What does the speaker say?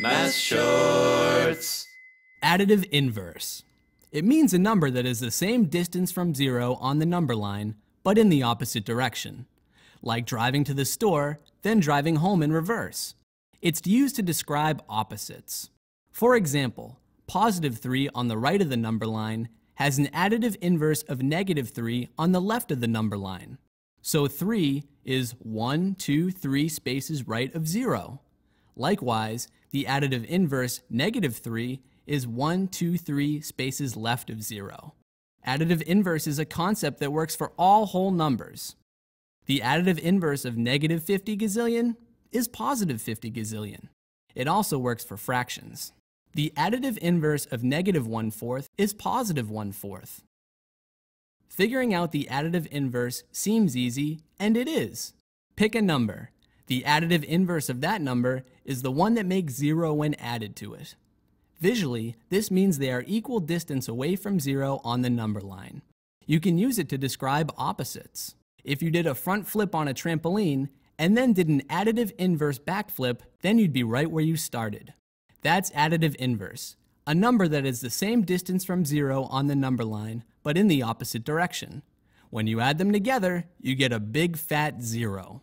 Shorts. Additive inverse. It means a number that is the same distance from zero on the number line, but in the opposite direction. Like driving to the store, then driving home in reverse. It's used to describe opposites. For example, positive 3 on the right of the number line has an additive inverse of negative 3 on the left of the number line. So 3 is 1, 2, 3 spaces right of 0. Likewise, the additive inverse, negative 3, is 1, 2, 3 spaces left of 0. Additive inverse is a concept that works for all whole numbers. The additive inverse of negative 50 gazillion is positive 50 gazillion. It also works for fractions. The additive inverse of negative 1 fourth is positive 1 fourth. Figuring out the additive inverse seems easy, and it is. Pick a number. The additive inverse of that number is the one that makes zero when added to it. Visually, this means they are equal distance away from zero on the number line. You can use it to describe opposites. If you did a front flip on a trampoline and then did an additive inverse backflip, then you'd be right where you started. That's additive inverse, a number that is the same distance from zero on the number line, but in the opposite direction. When you add them together, you get a big fat zero.